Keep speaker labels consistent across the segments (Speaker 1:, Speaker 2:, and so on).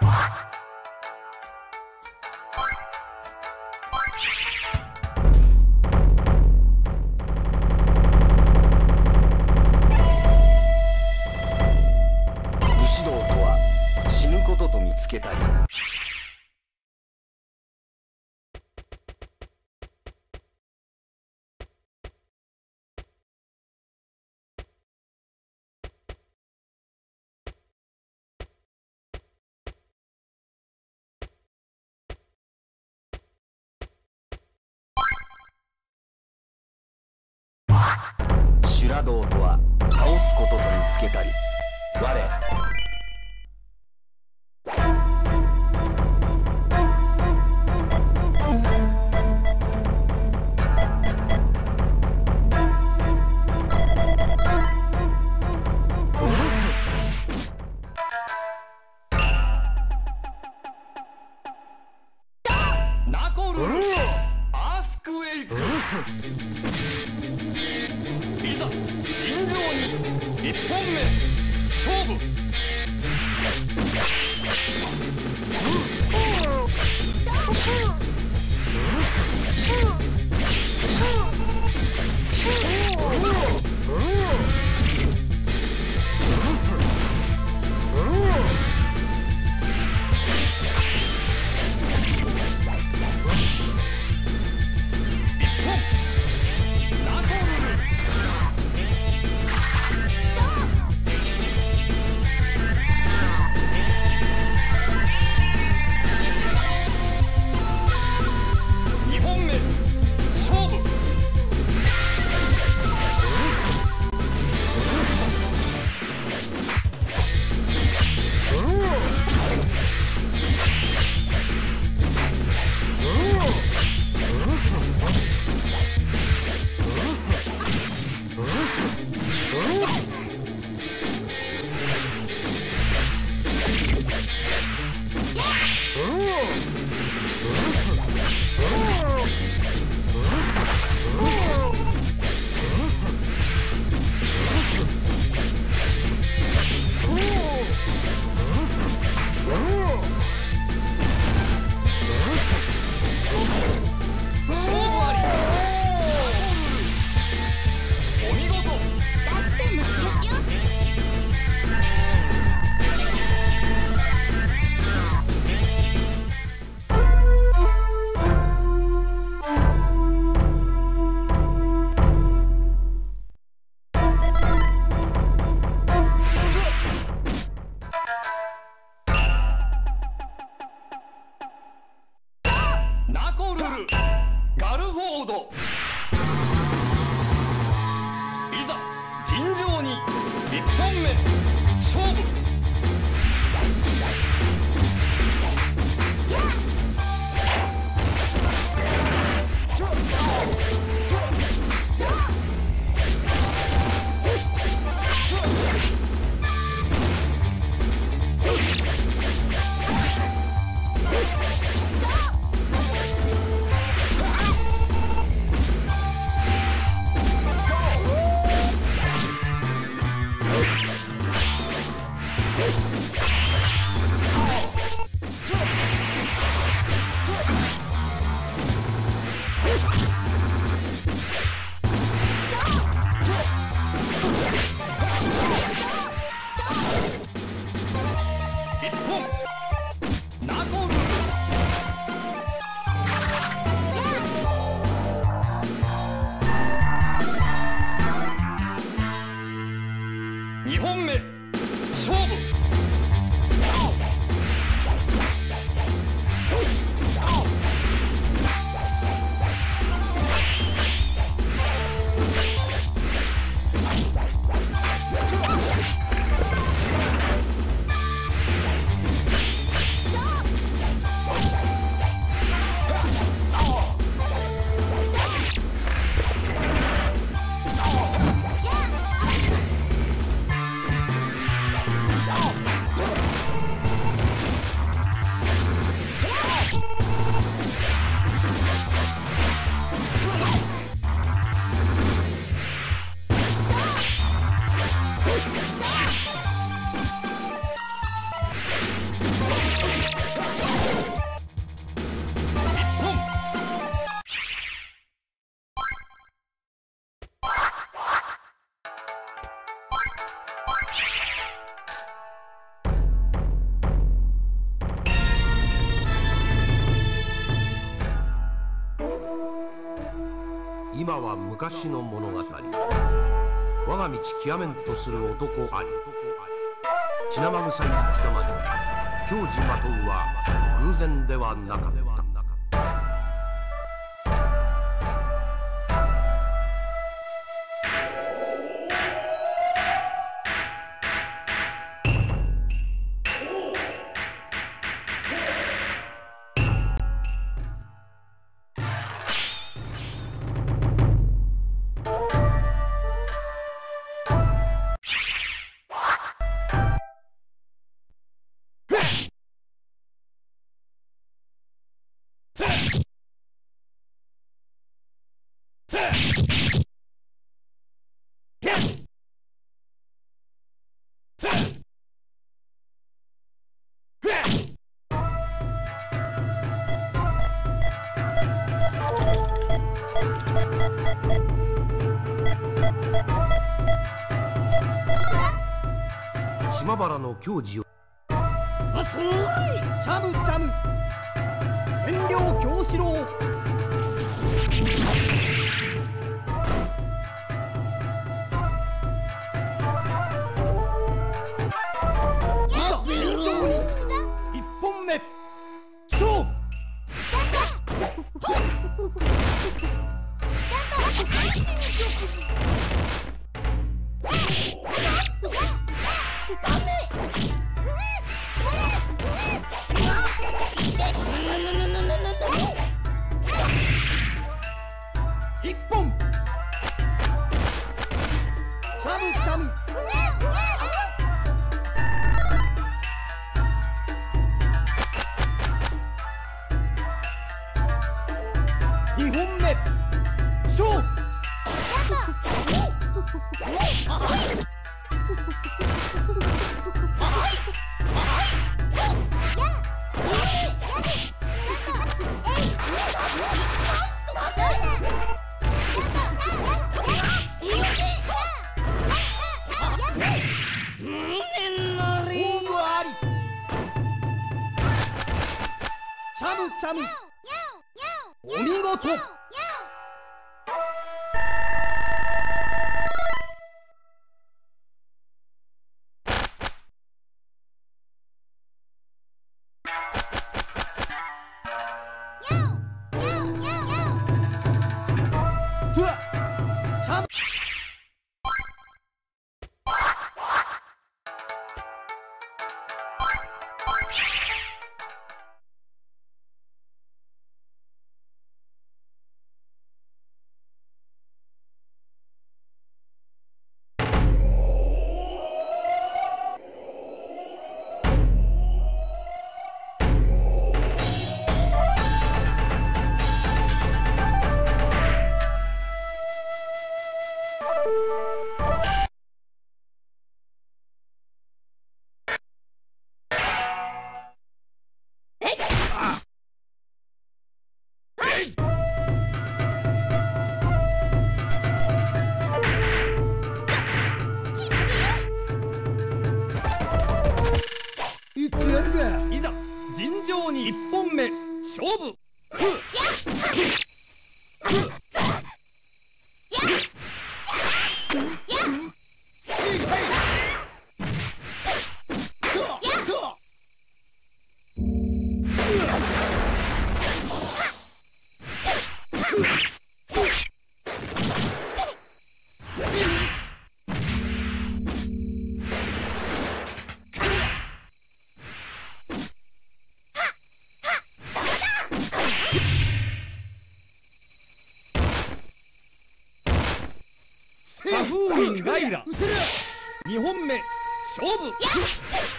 Speaker 1: 武士道とは死ぬことと見つけたり。修羅道とは倒すことと見つけたり。我
Speaker 2: いざ尋常に1本目勝負。Let's go.
Speaker 3: は昔の物語。我が道極めんとする男あり血生臭い貴様に今日まとうは偶然ではなかった。島原の矜持を。あすご
Speaker 2: い！
Speaker 4: チャムチャム占領京四郎。一本目。勝負
Speaker 5: ダメ。お
Speaker 4: 見事。
Speaker 2: サフーインガイラ。二本目。勝負。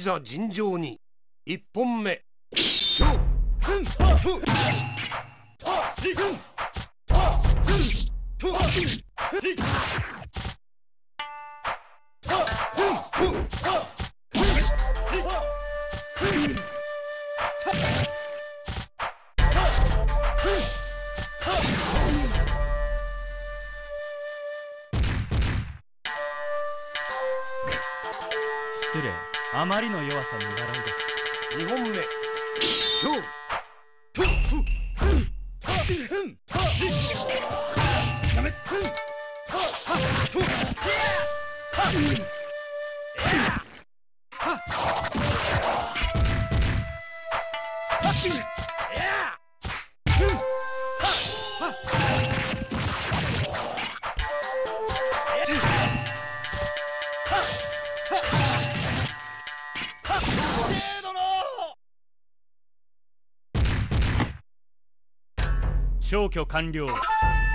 Speaker 3: いざ尋常に。1本目。勝負。
Speaker 6: まりの弱さに笑い
Speaker 3: だ2本目。勝負とふし
Speaker 2: ふんたやめふんたはとは
Speaker 6: 消去完了。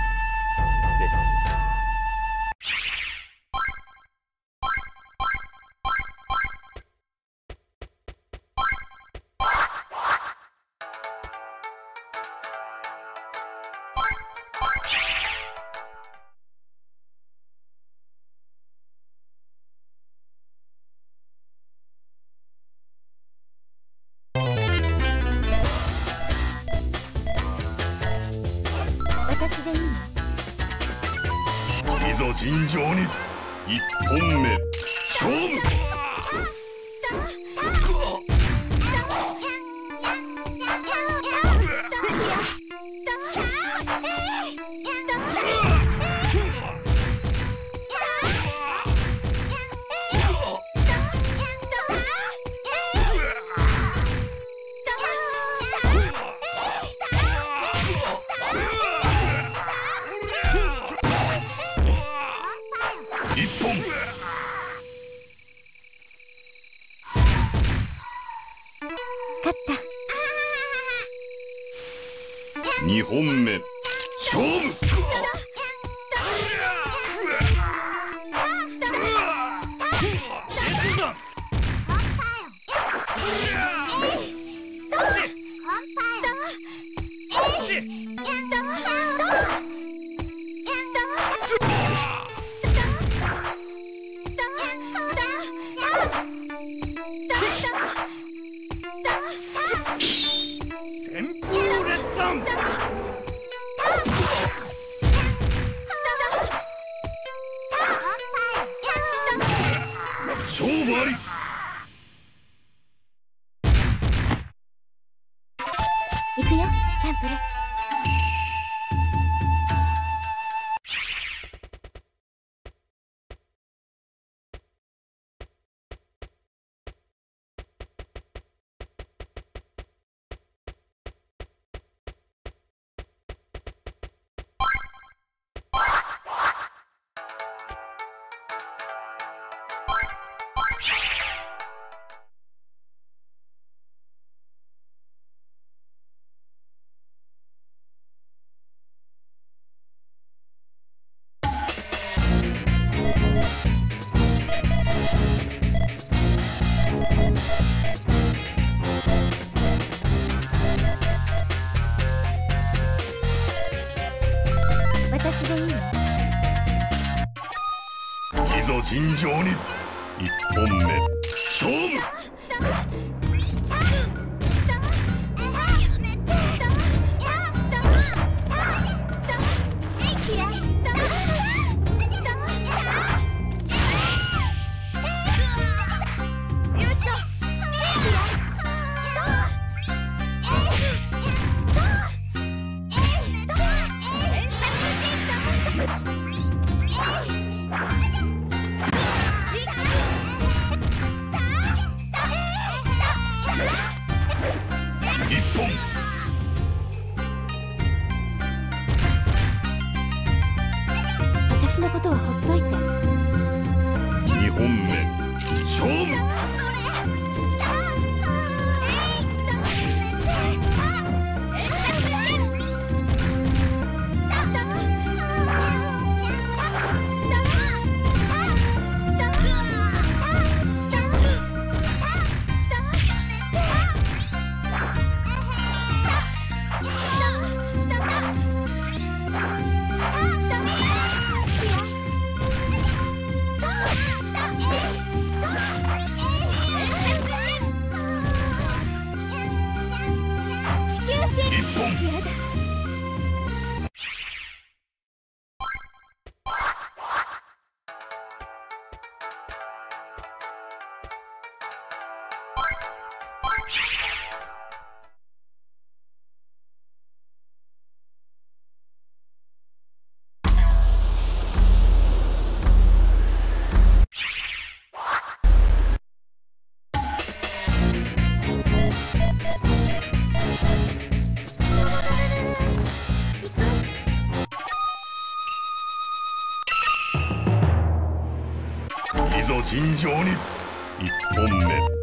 Speaker 6: サンプル
Speaker 7: 尋常に。一本目。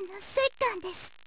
Speaker 6: 大自然の石棺です